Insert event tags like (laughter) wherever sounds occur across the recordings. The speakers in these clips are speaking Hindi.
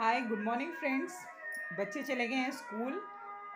हाय गुड मॉर्निंग फ्रेंड्स बच्चे चले गए हैं स्कूल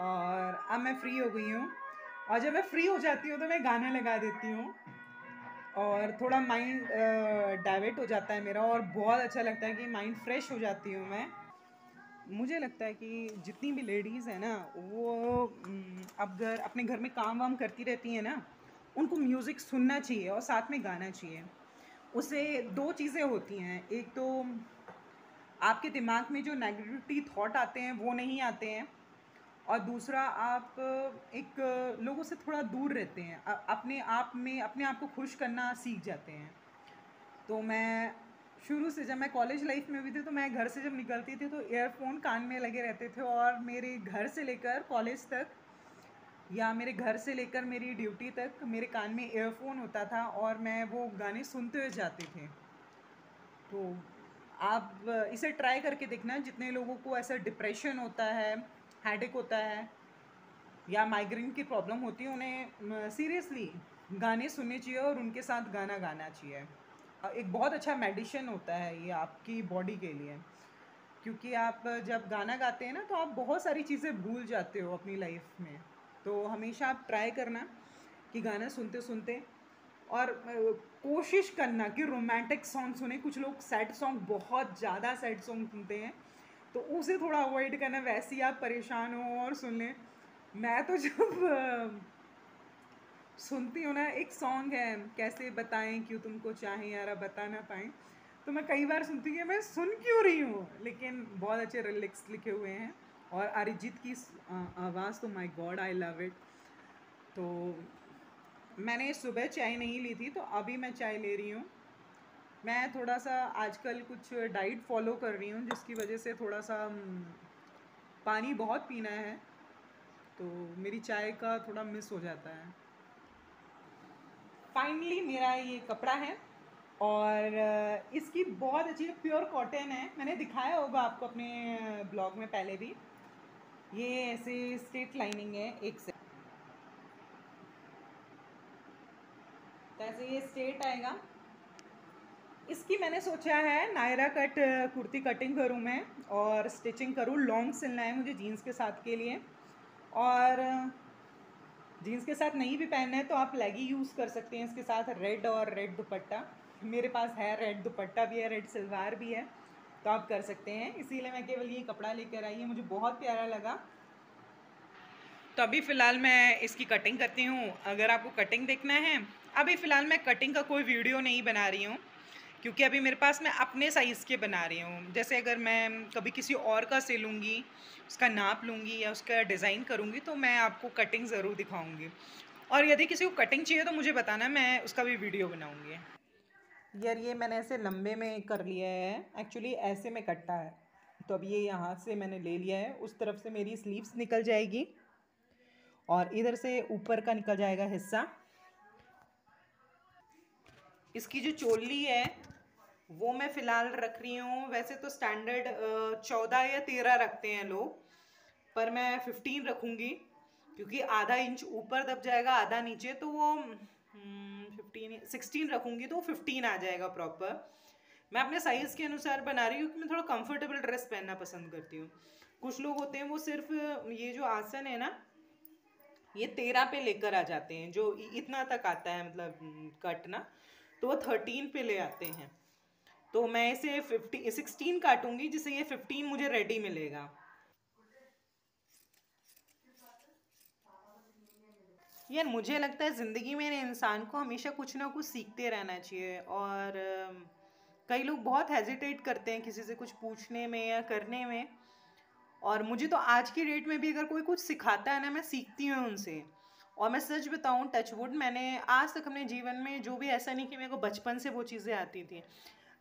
और अब मैं फ्री हो गई हूँ। और जब मैं फ्री हो जाती हूँ तो मैं गाना लगा देती हूँ। और थोड़ा माइंड डाइवर्ट हो जाता है मेरा और बहुत अच्छा लगता है कि माइंड फ्रेश हो जाती हूँ मैं। मुझे लगता है कि जितनी भी लेडीज़ हैं ना, वो अब घर, अपने घर में काम वाम करती रहती हैं ना, उनको म्यूज़िक सुनना चाहिए और साथ में गाना चाहिए। उससे दो चीज़ें होती हैं। एक तो आपके दिमाग में जो नेगेटिविटी थॉट आते हैं, वो नहीं आते हैं। और दूसरा, आप, एक, लोगों से थोड़ा दूर रहते हैं। अपने आप में, अपने आप को खुश करना सीख जाते हैं। तो मैं, शुरू से जब मैं कॉलेज लाइफ में भी थी तो मैं घर से जब निकलती थी तो एयरफोन कान में लगे रहते थे। और मेरे घर से लेकर कॉलेज तक, या मेरे घर से लेकर मेरी ड्यूटी तक, मेरे कान में एयरफोन होता था। और मैं वो गाने सुनते हुए जाते थे। तो आप इसे ट्राई करके देखना जितने लोगों को ऐसा डिप्रेशन होता है हेडेक होता है, या माइग्रेन की प्रॉब्लम होती है, उन्हें सीरियसली गाने सुनने चाहिए और उनके साथ गाना गाना चाहिए। एक बहुत अच्छा मेडिसिन होता है ये आपकी बॉडी के लिए। क्योंकि आप जब गाना गाते हैं ना तो आप बहुत सारी चीज़ें भूल जाते हो अपनी लाइफ में। तो हमेशा आप ट्राई करना कि गाना सुनते सुनते और कोशिश करना कि रोमांटिक सॉन्ग सुने। कुछ लोग सैड सॉन्ग बहुत ज़्यादा सैड सॉन्ग सुनते हैं। तो उसे थोड़ा अवॉइड करना, वैसे ही आप परेशान हो और सुन लें। मैं तो जब सुनती हूँ ना, एक सॉन्ग है, कैसे बताएँ, क्यों तुमको चाहें यार बता ना पाएँ। तो मैं कई बार सुनती हूँ मैं सुन क्यों रही हूँ? लेकिन बहुत अच्छे रिलिक्स लिखे हुए हैं। और अरिजीत की आवाज़ तो my god I love it तो मैंने सुबह चाय नहीं ली थी तो अभी मैं चाय ले रही हूँ। मैं थोड़ा सा आजकल कुछ डाइट फॉलो कर रही हूँ, जिसकी वजह से थोड़ा सा पानी बहुत पीना है तो मेरी चाय का थोड़ा मिस हो जाता है। फाइनली मेरा ये कपड़ा है, और इसकी बहुत अच्छी प्योर कॉटन है, मैंने दिखाया होगा आपको अपने ब्लॉग में पहले भी। ये ऐसे स्ट्रेट लाइनिंग है, एक से तो ऐसे ये स्ट्रेट आएगा। इसकी मैंने सोचा है, नायरा कट, कुर्ती कटिंग करूँ मैं और स्टिचिंग करूँ। लॉन्ग सिलना है मुझे जीन्स के साथ के लिए। और जीन्स के साथ नहीं भी पहनना है तो आप लेगी यूज़ कर सकते हैं इसके साथ। रेड और रेड दुपट्टा। मेरे पास है रेड दुपट्टा भी है रेड सलवार भी है। तो आप कर सकते हैं। इसीलिए मैं केवल ये कपड़ा लेकर आई है। मुझे बहुत प्यारा लगा। तो अभी फ़िलहाल मैं इसकी कटिंग करती हूँ। अगर आपको कटिंग देखना है अभी फ़िलहाल मैं कटिंग का कोई वीडियो नहीं बना रही हूँ, क्योंकि अभी मेरे पास मैं अपने साइज़ के बना रही हूँ। जैसे अगर मैं कभी किसी और का सिलूँगी उसका नाप लूँगी या उसका डिज़ाइन करूँगी तो मैं आपको कटिंग ज़रूर दिखाऊँगी। और यदि किसी को कटिंग चाहिए तो मुझे बताना, मैं उसका भी वीडियो बनाऊँगी। यार, ये मैंने ऐसे लंबे में कर लिया है। एक्चुअली ऐसे में कट्टा है। तो अब ये यहाँ से मैंने ले लिया है। उस तरफ़ से मेरी स्लीव्स निकल जाएगी और इधर से ऊपर का निकल जाएगा हिस्सा। इसकी जो चोली है, वो मैं फ़िलहाल रख रही हूँ। वैसे तो स्टैंडर्ड चौदह या तेरह रखते हैं लोग, पर मैं फिफ्टीन रखूँगी, क्योंकि आधा इंच ऊपर दब जाएगा, आधा नीचे तो वो फिफ्टीन सिक्सटीन रखूँगी तो फिफ्टीन आ जाएगा प्रॉपर मैं अपने साइज़ के अनुसार बना रही हूँ, क्योंकि मैं थोड़ा कंफर्टेबल ड्रेस पहनना पसंद करती हूँ। कुछ लोग होते हैं, वो सिर्फ़, ये जो आसन है ना, ये तेरह पे लेकर आ जाते हैं, जो इतना तक आता है मतलब कट ना। तो वो थर्टीन पे ले आते हैं। तो मैं इसे फिफ्टी सिक्सटीन काटूँगी जिससे ये फिफ्टीन मुझे रेडी मिलेगा। यार, मुझे लगता है ज़िंदगी में इंसान को हमेशा कुछ ना कुछ सीखते रहना चाहिए और कई लोग बहुत हेजिटेट करते हैं किसी से कुछ पूछने में या करने में। और मुझे तो आज की डेट में भी अगर कोई कुछ सिखाता है ना, मैं सीखती हूँ उनसे। और मैं सच बताऊँ टचवुड मैंने आज तक अपने जीवन में जो भी ऐसा नहीं कि मेरे को बचपन से वो चीज़ें आती थी।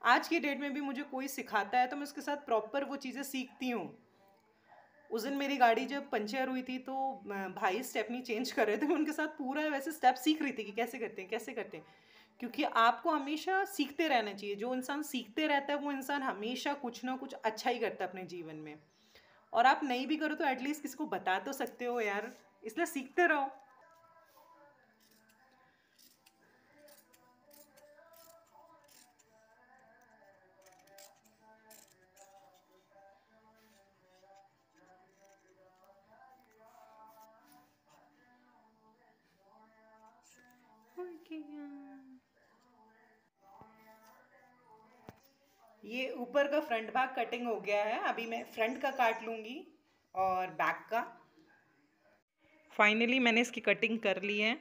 आज की डेट में भी मुझे कोई सिखाता है तो मैं उसके साथ प्रॉपर वो चीज़ें सीखती हूँ। उस दिन मेरी गाड़ी जब पंचर हुई थी तो भाई स्टेपनी चेंज कर रहे थे, मैं उनके साथ पूरा वैसे स्टेप सीख रही थी कि कैसे करते हैं, कैसे करते हैं। क्योंकि आपको हमेशा सीखते रहना चाहिए, जो इंसान सीखते रहता है, वो इंसान हमेशा कुछ ना कुछ अच्छा ही करता है अपने जीवन में। और आप नहीं भी करो तो एटलीस्ट किसी को बता तो सकते हो यार, इसलिए सीखते रहो। ये ऊपर का फ्रंट भाग कटिंग हो गया है। अभी मैं फ्रंट का काट लूँगी और बैक का। फाइनली मैंने इसकी कटिंग कर ली है।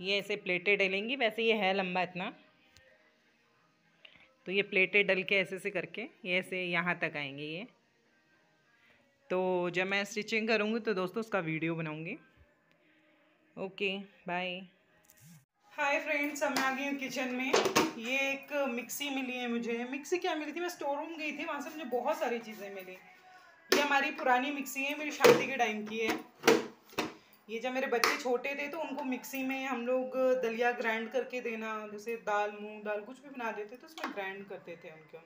ये ऐसे प्लेटें डलेंगी। वैसे ये है लंबा इतना। तो ये प्लेटें डल के ऐसे से करके ये ऐसे यहाँ तक आएँगे ये। तो जब मैं स्टिचिंग करूँगी तो दोस्तों उसका वीडियो बनाऊँगी। ओके बाय हाय फ्रेंड्स अब मैं आ हूँ किचन में। ये एक मिक्सी मिली है मुझे। मिक्सी क्या मिली थी? मैं स्टोर रूम गई थी, वहाँ से मुझे बहुत सारी चीज़ें मिली। ये हमारी पुरानी मिक्सी है, मेरी शादी के टाइम की है। ये जब मेरे बच्चे छोटे थे तो उनको मिक्सी में हम लोग दलिया ग्राइंड करके देना, जैसे दाल, मूंग दाल, कुछ भी बना देते तो उसमें ग्राइंड करते थे उनके।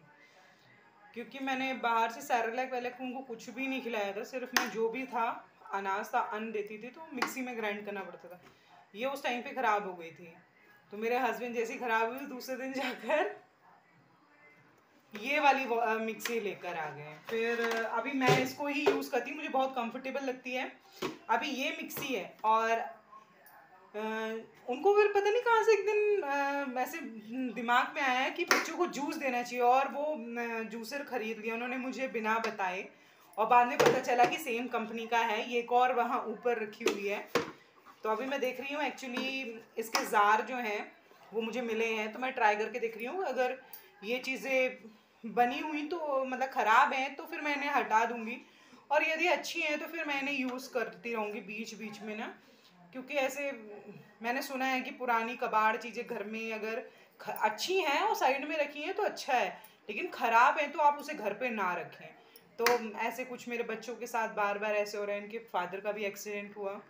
क्योंकि मैंने बाहर से सैरलैक वैलैक उनको कुछ भी नहीं खिलाया था, सिर्फ़ मैं जो भी था, अनाज था, अन्न देती थी तो मिक्सी में ग्राइंड करना पड़ता था। ये उस टाइम पे ख़राब हो गई थी। तो मेरे हस्बैंड जैसी ख़राब हुई दूसरे दिन जाकर ये वाली मिक्सी लेकर आ गए। फिर अभी मैं इसको ही यूज़ करती हूँ मुझे बहुत कंफर्टेबल लगती है। अभी ये मिक्सी है और आ, उनको फिर पता नहीं कहाँ से एक दिन ऐसे दिमाग में आया कि बच्चों को जूस देना चाहिए और वो जूसर ख़रीद लिया। उन्होंने मुझे बिना बताए और बाद में पता चला कि सेम कंपनी का है। ये एक और वहाँ ऊपर रखी हुई है। तो अभी मैं देख रही हूँ एक्चुअली इसके जार जो हैं, वो मुझे मिले हैं तो मैं ट्राई करके देख रही हूँ। अगर ये चीज़ें बनी हुई तो मतलब ख़राब हैं तो फिर मैं इन्हें हटा दूँगी। और यदि अच्छी हैं तो फिर मैं इन्हें यूज़ करती रहूँगी बीच बीच में ना। क्योंकि ऐसे मैंने सुना है कि पुरानी कबाड़ चीज़ें घर में अगर अच्छी हैं और साइड में रखी हैं तो अच्छा है। लेकिन ख़राब है तो आप उसे घर पे ना रखें। तो ऐसे कुछ मेरे बच्चों के साथ बार बार ऐसे हो रहे हैं, इनके फादर का भी एक्सीडेंट हुआ।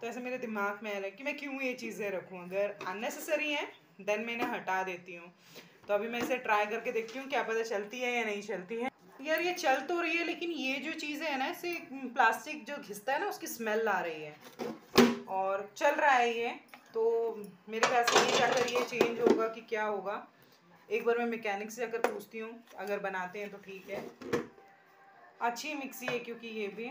तो ऐसे मेरे दिमाग में आ रहा है कि मैं क्यों ये चीज़ें रखूँ? अगर अननेसेसरी हैं देन मैं इन्हें हटा देती हूँ। तो अभी मैं इसे ट्राई करके देखती हूँ, क्या पता चलती है या नहीं चलती है। यार, ये चल तो रही है, लेकिन ये जो चीज़ें हैं ना इससे प्लास्टिक जो घिसता है ना, उसकी स्मेल आ रही है। और चल रहा है ये तो मेरे ख्याल से ये जाकर ये चेंज होगा कि क्या होगा। एक बार मैं मैकेनिक से जाकर पूछती हूँ, अगर बनाते हैं तो ठीक है। अच्छी मिक्सी है, क्योंकि ये भी।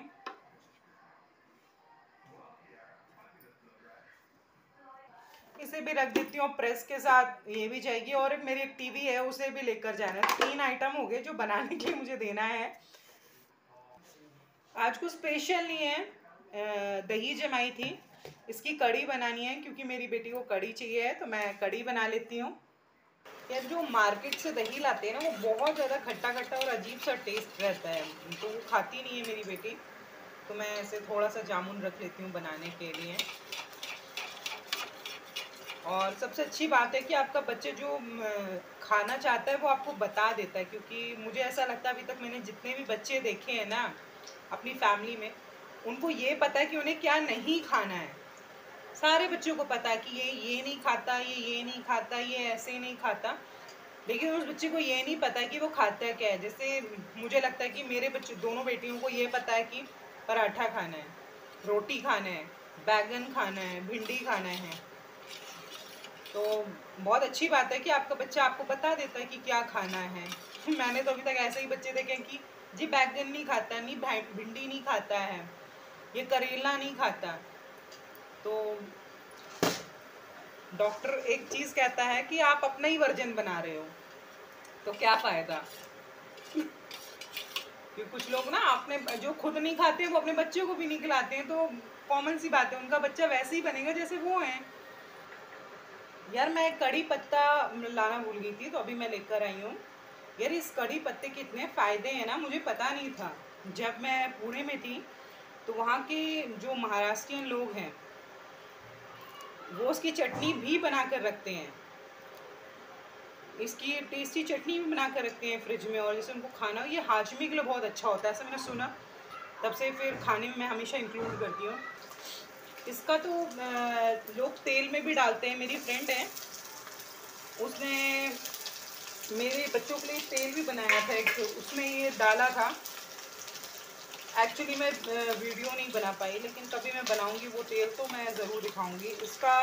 इसे भी रख देती हूँ प्रेस के साथ, ये भी जाएगी। और मेरी एक टीवी है, उसे भी लेकर जाना है। तीन आइटम हो गए जो बनाने के लिए मुझे देना है। आज कुछ स्पेशल नहीं है। दही जमाई थी। इसकी कड़ी बनानी है, क्योंकि मेरी बेटी को कड़ी चाहिए है तो मैं कड़ी बना लेती हूँ। यार जो मार्केट से दही लाते हैं ना, वो बहुत ज़्यादा खट्टा खट्टा और अजीब सा टेस्ट रहता है। तो वो खाती नहीं है मेरी बेटी तो मैं ऐसे थोड़ा सा जामुन रख लेती हूँ बनाने के लिए। और सबसे अच्छी बात है कि आपका बच्चे जो खाना चाहता है वो आपको बता देता है, क्योंकि मुझे ऐसा लगता है अभी तक मैंने जितने भी बच्चे देखे हैं ना, अपनी फैमिली में, उनको ये पता है कि उन्हें क्या नहीं खाना है। सारे बच्चों को पता है कि ये ये नहीं खाता, ये ये नहीं खाता, ये ऐसे नहीं खाता, लेकिन उस बच्चे को ये नहीं पता कि वो खाता क्या है। जैसे मुझे लगता है कि मेरे बच्चे, दोनों बेटियों को ये पता है कि पराठा खाना है, रोटी खाना है, बैगन खाना है, भिंडी खाना है। तो बहुत अच्छी बात है कि आपका बच्चा आपको बता देता है कि क्या खाना है। (laughs) मैंने तो अभी तक ऐसे ही बच्चे देखे हैं कि जी बैगन नहीं खाता, नहीं भिंडी नहीं खाता है, ये करेला नहीं खाता। तो डॉक्टर एक चीज़ कहता है कि आप अपना ही वर्जन बना रहे हो तो क्या फ़ायदा? (laughs) कि कुछ लोग ना अपने जो खुद नहीं खाते, वो अपने बच्चों को भी नहीं खिलाते हैं तो कॉमन सी बात है, उनका बच्चा वैसे ही बनेगा जैसे वो हैं। यार, मैं कड़ी पत्ता लाना भूल गई थी तो अभी मैं लेकर आई हूँ। यार, इस कड़ी पत्ते के इतने फ़ायदे हैं ना, मुझे पता नहीं था। जब मैं पुणे में थी तो वहाँ के जो महाराष्ट्रियन लोग हैं, वो उसकी चटनी भी बना कर रखते हैं। इसकी टेस्टी चटनी भी बना कर रखते हैं फ्रिज में, और जैसे उनको खाना, ये हाजमे के लिए बहुत अच्छा होता है, ऐसा मैंने सुना। तब से फिर खाने में मैं हमेशा इंक्लूड करती हूँ। इसका तो लोग तेल में भी डालते हैं, मेरी फ्रेंड है। उसने मेरे बच्चों के लिए तेल भी बनाया था, एक उसमें ये डाला था। एक्चुअली मैं वीडियो नहीं बना पाई, लेकिन कभी मैं बनाऊँगी वो तेल तो मैं ज़रूर दिखाऊँगी। इसका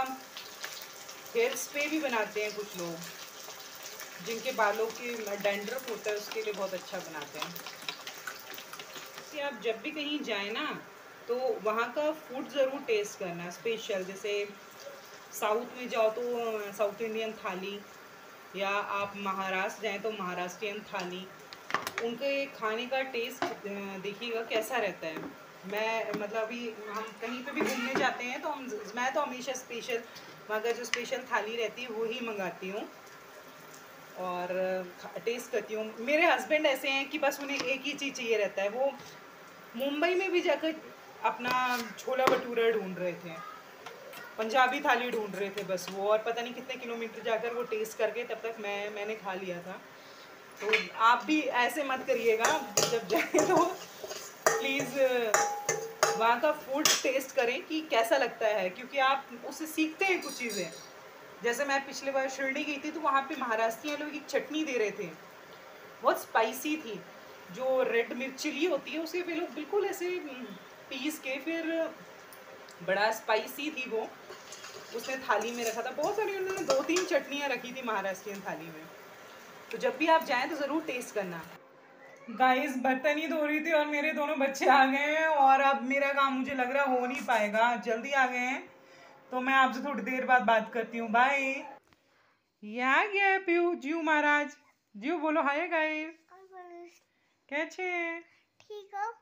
हेयर स्प्रे भी बनाते हैं कुछ लोग, जिनके बालों के डेंड्रफ होता है, उसके लिए बहुत अच्छा बनाते हैं। आप जब भी कहीं जाए ना तो वहाँ का फ़ूड ज़रूर टेस्ट करना स्पेशल जैसे साउथ में जाओ तो साउथ इंडियन थाली या आप महाराष्ट्र जाएँ तो महाराष्ट्रियन थाली, उनके खाने का टेस्ट देखिएगा कैसा रहता है। मैं मतलब अभी हम कहीं पे भी घूमने जाते हैं तो हम, मैं तो हमेशा स्पेशल वहाँ का जो स्पेशल थाली रहती है वो ही मंगाती हूँ और टेस्ट करती हूँ। मेरे हस्बैंड ऐसे हैं कि बस उन्हें एक ही चीज़ चाहिए रहता है, वो मुंबई में भी जाकर अपना छोला भटूरा ढूंढ रहे थे। पंजाबी थाली ढूंढ रहे थे बस वो, और पता नहीं कितने किलोमीटर जाकर वो टेस्ट करके तब तक मैं, मैंने खा लिया था। तो आप भी ऐसे मत करिएगा, जब जाए तो प्लीज़ वहाँ का फ़ूड टेस्ट करें कि कैसा लगता है, क्योंकि आप उससे सीखते हैं कुछ चीज़ें। जैसे मैं पिछले बार शिरडी गई थी तो वहाँ पे महाराष्ट्रियन लोग एक चटनी दे रहे थे। बहुत स्पाइसी थी। जो रेड मिर्च चिली होती है, उसे वे लोग बिल्कुल ऐसे पीस के फिर बड़ा स्पाइसी थी वो। उसने थाली में रखा था। बहुत सारी उन्होंने दो तीन चटनियाँ रखी थी महाराष्ट्रियन थाली में। तो जब भी आप जाएँ तो ज़रूर टेस्ट करना। गाइस बर्तन ही धो रही थी और मेरे दोनों बच्चे आ गए हैं और अब मेरा काम मुझे लग रहा हो नहीं पाएगा। जल्दी आ गए हैं। तो मैं आपसे थोड़ी देर बाद बात करती हूँ। बाय यहाँ गया है पीयू। जीव महाराज। जीव बोलो हाय गाइस कैसे ठीक हो?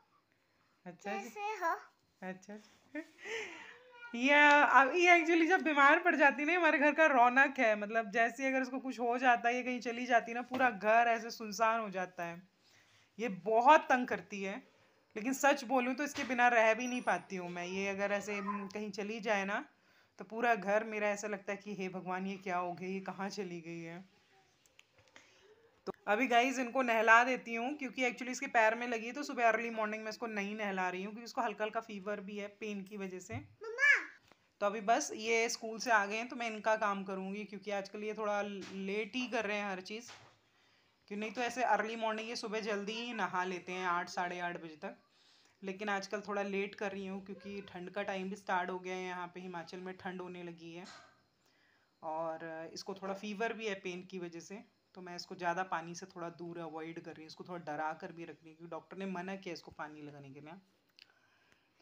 अच्छा कैसे हो? अच्छा। या ये एक्चुअली जब बीमार पड़ जाती ना हमारे घर का रौनक है। मतलब जैसे अगर उसको कुछ हो जाता है या कहीं चली जाती ना पूरा घर ऐसे सुनसान हो जाता है। ये बहुत तंग करती है। लेकिन सच बोलूँ तो इसके बिना रह भी नहीं पाती हूँ मैं। ये अगर ऐसे कहीं चली जाए ना तो पूरा घर मेरा ऐसा लगता है कि हे भगवान ये क्या हो गया? ये कहाँ चली गई है? तो अभी गाइज़ इनको नहला देती हूँ क्योंकि एक्चुअली इसके पैर में लगी है तो सुबह अर्ली मॉर्निंग में इसको नहीं नहला रही हूँ क्योंकि इसको हल्का हल्का फीवर भी है पेन की वजह से। तो अभी बस ये स्कूल से आ गए हैं तो मैं इनका काम करूँगी क्योंकि आजकल ये थोड़ा लेट ही कर रहे हैं हर चीज़। क्यों नहीं तो ऐसे अर्ली मॉर्निंग ये सुबह जल्दी ही नहा लेते हैं आठ साढ़े आठ बजे तक। लेकिन आजकल थोड़ा लेट कर रही हूँ क्योंकि ठंड का टाइम भी स्टार्ट हो गया है यहाँ पे हिमाचल में ठंड होने लगी है। और इसको थोड़ा फीवर भी है पेन की वजह से। तो मैं इसको ज़्यादा पानी से थोड़ा दूर अवॉइड कर रही हूँ, इसको थोड़ा डरा कर भी रख रही हूँ, क्योंकि डॉक्टर ने मना किया इसको पानी लगाने के लिए।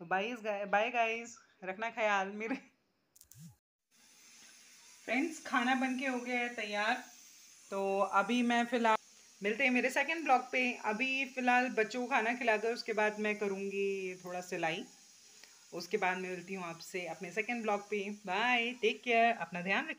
तो बाइस बाय गाइस रखना ख्याल मेरे। फ्रेंड्स खाना बन के हो गया है तैयार। तो अभी मैं फ़िलहाल, मिलते हैं मेरे सेकंड ब्लॉग पे। अभी फ़िलहाल बच्चों को खाना खिलाकर, उसके बाद मैं करूँगी थोड़ा सिलाई। उसके बाद मैं मिलती हूँ आपसे अपने सेकंड ब्लॉग पे। बाय टेक केयर अपना ध्यान रख